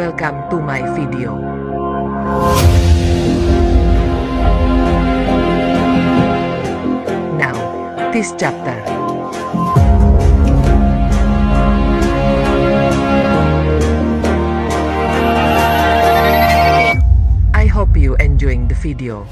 Welcome to my video. Now, this chapter. I hope you enjoying the video.